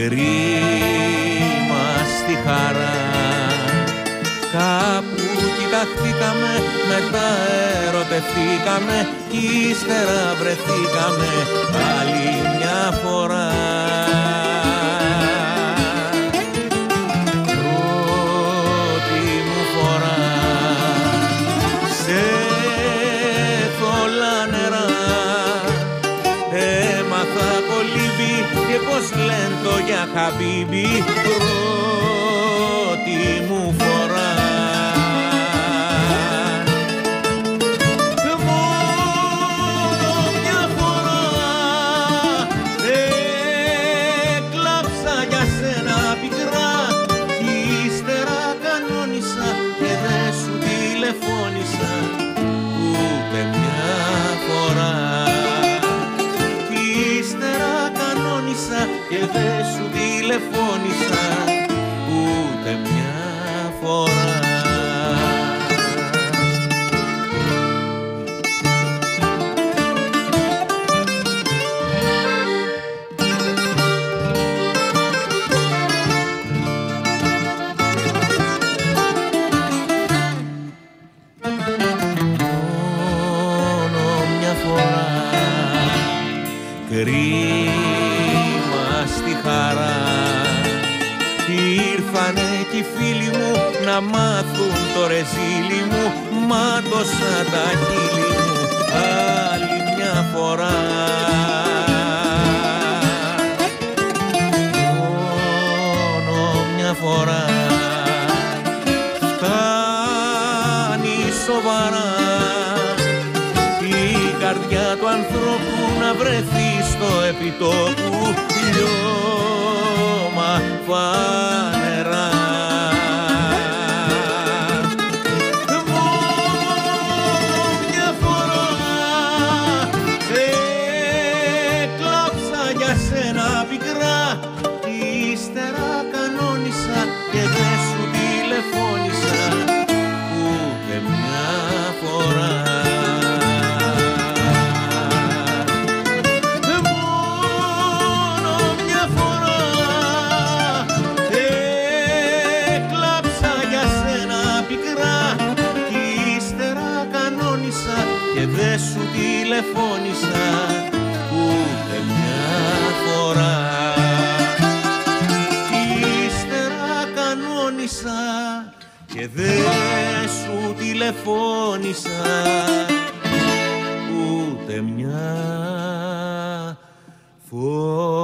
κρίμα στη χαρά. Κάπου κοιταχτήκαμε, μετά ερωτευτήκαμε Κι ύστερα βρεθήκαμε άλλη μια φορά. Και πως λένε το για χαμπίμπι κρίμα στη χαρά. Ήρθανε κι οι φίλοι μου να μάθουν το ρεζίλι μου. Μάτωσαν τα χείλη μου άλλη μια φορά. Μόνο μια φορά. Φτάνει σοβαρά. Η καρδιά του ανθρώπου να βρεθεί στο επιτόπου λιώμα. Φανερά τηλεφώνησα ούτε μια φορά. Ύστερα κανόνισα και δεν σου τηλεφώνησα ούτε μια φορά.